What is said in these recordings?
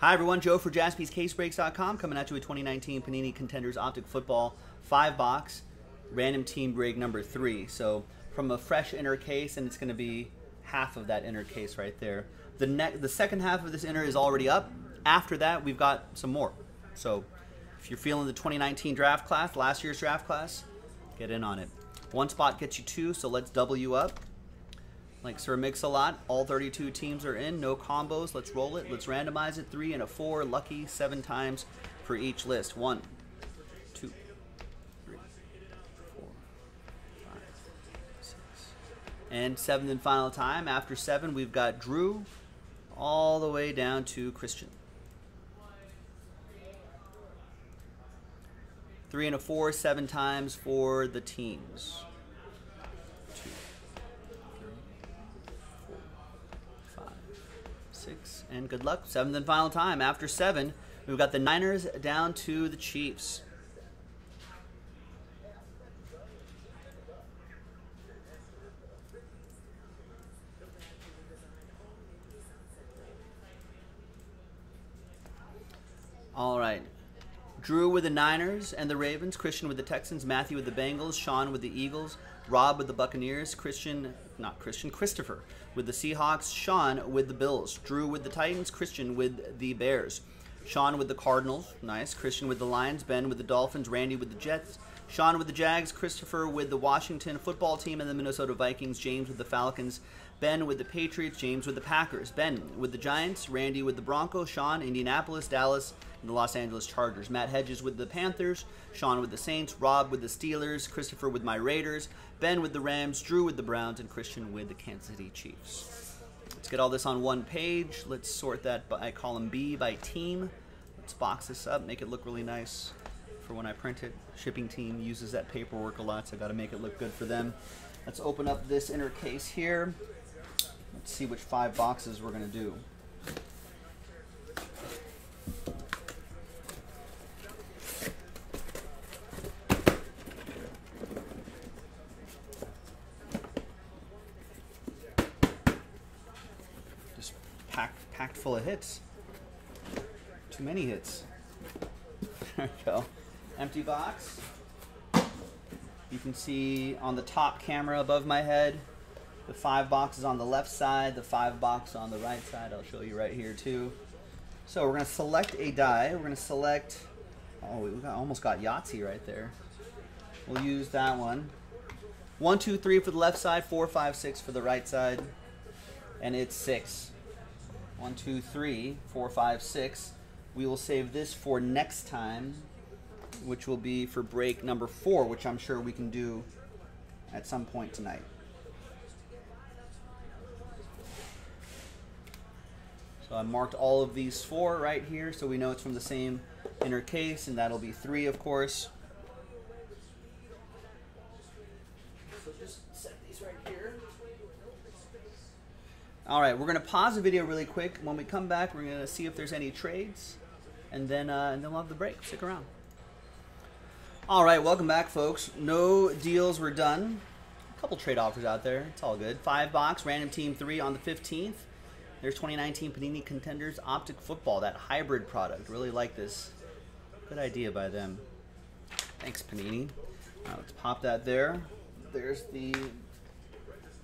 Hi, everyone. Joe for jaspyscasebreaks.com coming at you with 2019 Panini Contenders Optic Football 5 box, random team break number 3. So, from a fresh inner case, and it's going to be half of that inner case right there. The, ne- the second half of this inner is already up. After that, we've got some more. So, if you're feeling the 2019 draft class, last year's draft class, get in on it. One spot gets you two, so let's double you up. Like Sir Mix-a-Lot, all 32 teams are in, no combos. Let's roll it. Let's randomize it. Three and a four, lucky seven times for each list. One, two, three, four, five, six. And seventh and final time. After seven, we've got Drew all the way down to Christian. Three and a four, seven times for the teams. And good luck. Seventh and final time. After seven, we've got the Niners down to the Chiefs. All right. Drew with the Niners and the Ravens, Christian with the Texans, Matthew with the Bengals, Sean with the Eagles, Rob with the Buccaneers, Christian, not Christian, Christopher with the Seahawks, Sean with the Bills, Drew with the Titans, Christian with the Bears, Sean with the Cardinals, nice, Christian with the Lions, Ben with the Dolphins, Randy with the Jets, Sean with the Jags, Christopher with the Washington football team and the Minnesota Vikings, James with the Falcons, Ben with the Patriots, James with the Packers, Ben with the Giants, Randy with the Broncos, Sean, Indianapolis, Dallas, and the Los Angeles Chargers, Matt Hedges with the Panthers, Sean with the Saints, Rob with the Steelers, Christopher with my Raiders, Ben with the Rams, Drew with the Browns, and Christian with the Kansas City Chiefs. Let's get all this on one page. Let's sort that by column B by team. Let's box this up, make it look really nice for when I print it. Shipping team uses that paperwork a lot, so I got to make it look good for them. Let's open up this inner case here. Let's see which five boxes we're going to do. Just packed, packed full of hits. Too many hits. There we go. Empty box. You can see on the top camera above my head, the five boxes on the left side, the five box on the right side. I'll show you right here too. So we're to select a die. We're to select, oh, we got, almost got Yahtzee right there. We'll use that one. One, two, three for the left side, four, five, six for the right side. And it's six. One, two, three, four, five, six. We will save this for next time, which will be for break number four, which I'm sure we can do at some point tonight. So I marked all of these four right here, so we know it's from the same inner case, and that'll be three, of course. So just set these right here. All right, we're gonna pause the video really quick. When we come back, we're gonna see if there's any trades, and then uh, and then we'll have the break. Stick around. All right, welcome back, folks. No deals were done. A couple trade offers out there. It's all good. Five box, random team three on the 15th. There's 2019 Panini Contenders Optic Football, that hybrid product. Really like this. Good idea by them. Thanks, Panini. Now let's pop that there. There's the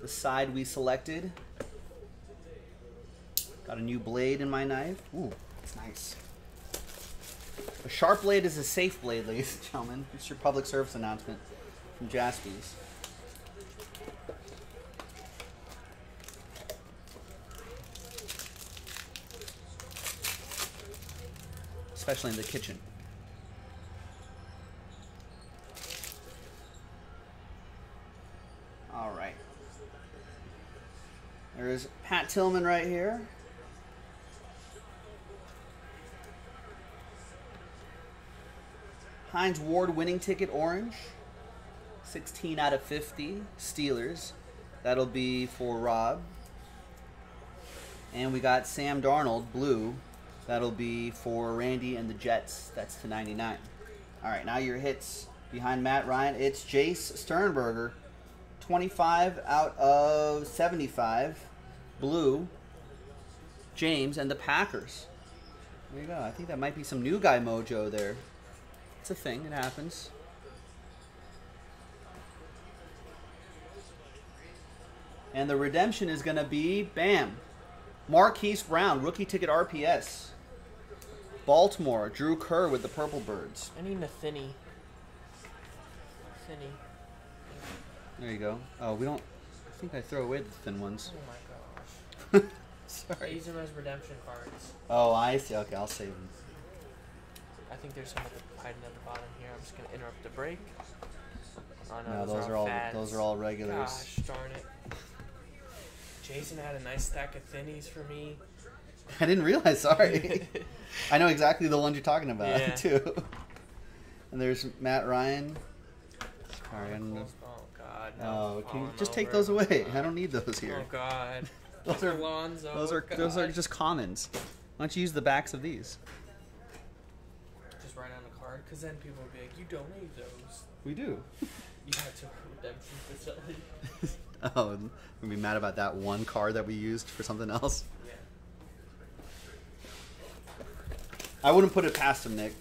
the side we selected. Got a new blade in my knife. Ooh, it's nice. A sharp blade is a safe blade, ladies and gentlemen. It's your public service announcement from Jaspys. Especially in the kitchen. All right. There's Pat Tillman right here. Hines Ward winning ticket orange. 16 out of 50 Steelers. That'll be for Rob. And we got Sam Darnold blue. That'll be for Randy and the Jets. That's to 99. All right, now your hits behind Matt Ryan. It's Jace Sternberger. 25 out of 75. Blue. James and the Packers. There you go. I think that might be some new guy mojo there. It's a thing. It happens. And the redemption is going to be, bam, Marquise Brown, rookie ticket RPS. Baltimore, Drew Kerr with the Purple Birds. I need a thinny. Thinny. There you go. Oh, we don't. I think I throw away the thin ones. Oh my gosh. I Sorry. use them as redemption cards. Oh, I see. Okay, I'll save them. I think there's some at the, hiding at the bottom here. I'm just gonna interrupt the break. Oh no, No, those are all fads. those are all regulars. Gosh darn it. Jason had a nice stack of thinnies for me. I didn't realize. Sorry. I know exactly the ones you're talking about Yeah. too. And there's Matt Ryan. Sorry, I don't know. Oh god. No. Oh, can you Falling just take those away? I don't need those oh, here. Oh god. Those are Alonzo, those are God. those are just commons. Why don't you use the backs of these? just write on the card, because then people will be like, "You don't need those. We do. You have to redemption facility." oh, and we'd be mad about that one card that we used for something else. Yeah. I wouldn't put it past him, Nick.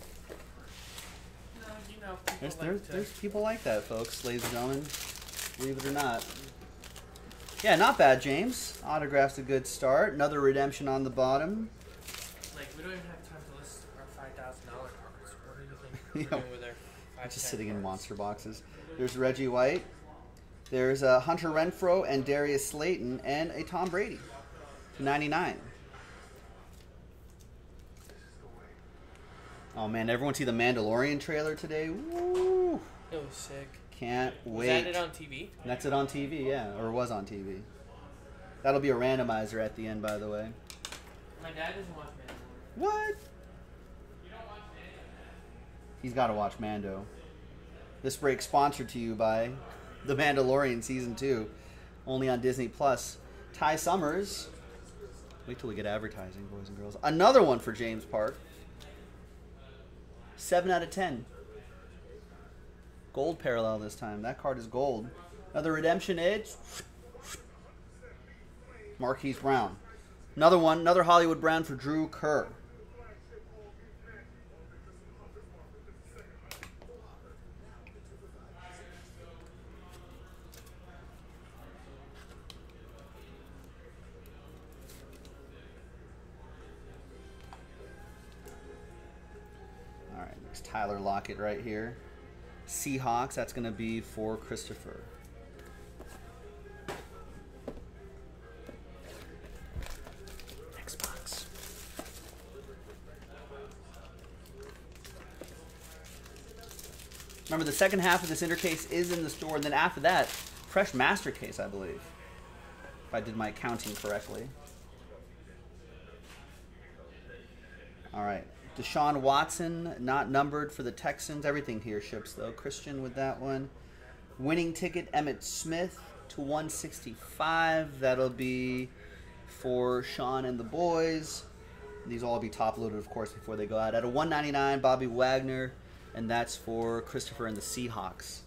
No, you know, people There's like there's, to. there's people like that, folks, ladies and gentlemen. Believe it or not. Yeah, not bad, James. Autograph's a good start. Another redemption on the bottom. Like we don't even have time to list our five thousand dollar cards. What do you think we're Yeah. doing with our? Just 10 sitting in monster boxes. There's Reggie White. There's uh, Hunter Renfrow and Darius Slayton and a Tom Brady. to 99. Oh man, everyone see the Mandalorian trailer today? Woo! It was sick. Can't Was wait. that it on TV? That's it on TV, yeah, or was on TV. That'll be a randomizer at the end, by the way. My dad doesn't watch Mandalorian. What? He's got to watch Mando. This break sponsored to you by The Mandalorian season two, only on Disney Plus. Ty Summers. Wait till we get advertising, boys and girls. Another one for James Park. Seven out of ten. Gold parallel this time. That card is gold. Another redemption edge. Marquise Brown. Another one, another Hollywood Brown for Drew Kerr. Tyler Lockett right here. Seahawks, that's going to be for Christopher. Xbox. Remember, the second half of this intercase is in the store, and then after that, fresh master case, I believe. If I did my counting correctly. All right. Deshaun Watson, not numbered for the Texans. Everything here ships, though. Christian with that one. Winning ticket, Emmitt Smith to 165. That'll be for Sean and the boys. These will all be top loaded, of course, before they go out. At a 199, Bobby Wagner, and that's for Christopher and the Seahawks.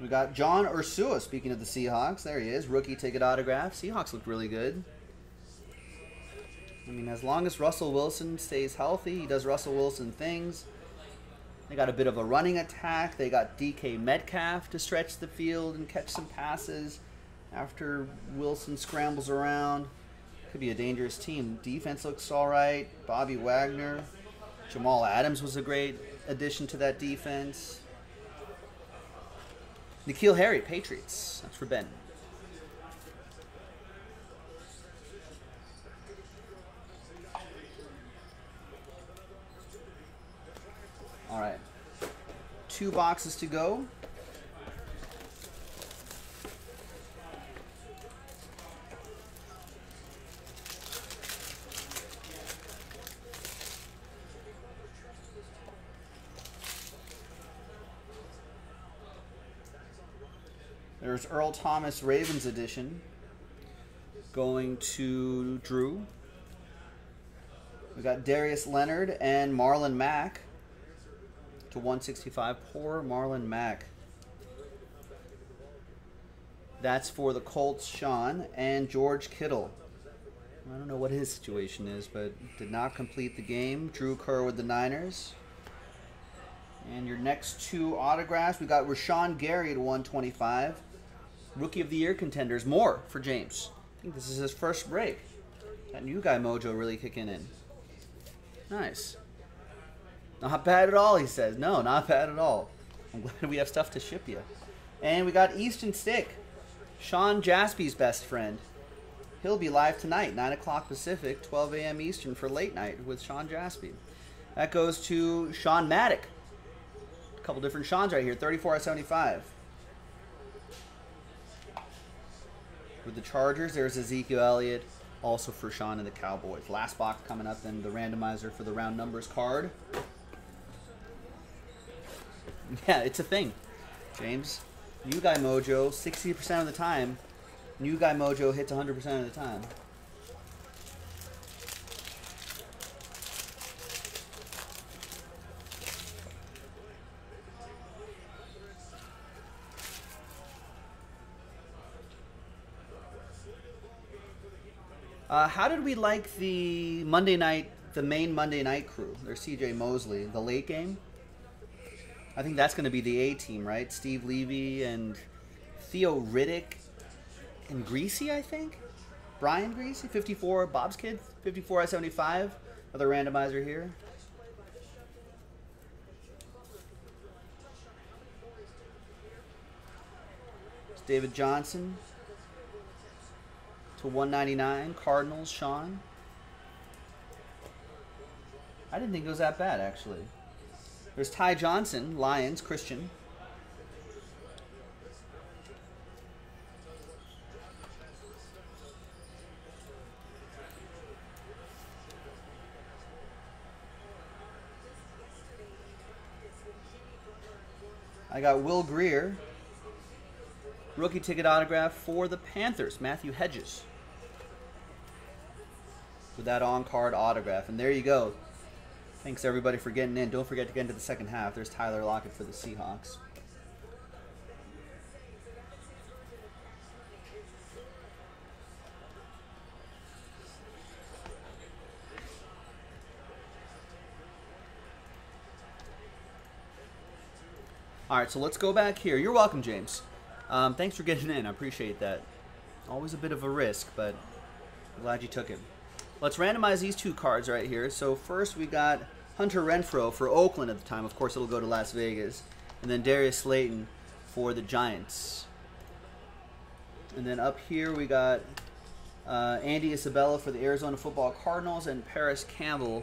We got John Ursua, speaking of the Seahawks. There he is, rookie ticket autograph. Seahawks look really good. I mean, as long as Russell Wilson stays healthy, he does Russell Wilson things. They got a bit of a running attack. They got DK Metcalf to stretch the field and catch some passes after Wilson scrambles around. Could be a dangerous team. Defense looks all right. Bobby Wagner. Jamal Adams was a great addition to that defense. N'Keal Harry, Patriots. That's for Ben. All right. Two boxes to go. There's Earl Thomas Ravens edition going to Drew. We got Darius Leonard and Marlon Mack to 165. Poor Marlon Mack. That's for the Colts, Sean, and George Kittle. I don't know what his situation is, but did not complete the game. Drew Kerr with the Niners. And your next two autographs, we got Rashan Gary at 125. Rookie of the Year contenders, more for James. I think this is his first break. That new guy mojo really kicking in. Nice. Not bad at all, he says. No, not bad at all. I'm glad we have stuff to ship you. And we got Easton Stick, Sean Jaspie's best friend. He'll be live tonight, 9 o'clock Pacific, 12 a.m. Eastern for late night with Sean Jaspie. That goes to Sean Maddock. A couple different Sean's right here, 34 out of 75. With the Chargers, there's Ezekiel Elliott, also for Sean and the Cowboys. Last box coming up, then the randomizer for the round numbers card. Yeah, it's a thing. James, new guy mojo, 60% of the time. New guy mojo hits 100% of the time. Uh, how did we like the Monday night, the main Monday night crew? There's CJ Mosley, the late game. I think that's going to be the A team, right? Steve Levy and Theo Riddick and Griese, I think. Brian Griese, 54. Bob's kid, 54 out of 75. Another randomizer here. It's David Johnson to 199. Cardinals, Sean. I didn't think it was that bad, actually. There's Ty Johnson, Lions, Christian. I got Will Grier, rookie ticket autograph for the Panthers, Matthew Hedges. With that on card autograph. And there you go. Thanks everybody for getting in. Don't forget to get into the second half. There's Tyler Lockett for the Seahawks. All right, so let's go back here. You're welcome, James. Um, thanks for getting in. I appreciate that. Always a bit of a risk, but I'm glad you took it. Let's randomize these two cards right here. So first we got Hunter Renfrow for Oakland at the time. Of course, it'll go to Las Vegas. And then Darius Slayton for the Giants. And then up here we got uh, Andy Isabella for the Arizona Football Cardinals and Parris Campbell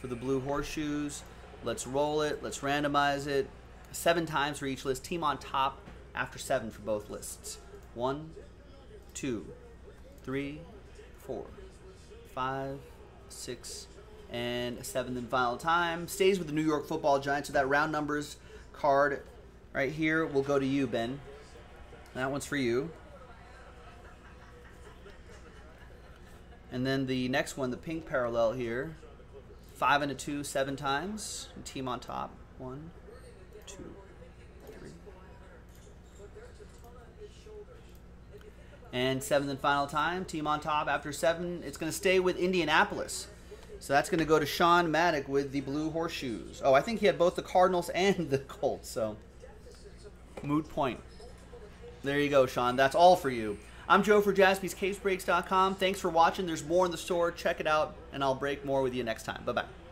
for the Blue Horseshoes. Let's roll it. Let's randomize it. Seven times for each list. Team on top after seven for both lists. One, two, three, four, five, six, and seventh and final time. Stays with the New York Football Giants. So that round numbers card right here will go to you, Ben. That one's for you. And then the next one, the pink parallel here. Five and a two, seven times. Team on top. One, two, And seventh and final time, team on top after seven. It's going to stay with Indianapolis. So that's going to go to Sean Maddock with the blue horseshoes. Oh, I think he had both the Cardinals and the Colts. So, moot point. There you go, Sean. That's all for you. I'm Joe for jaspyscasebreaks.com. Thanks for watching. There's more in the store. Check it out, and I'll break more with you next time. Bye bye.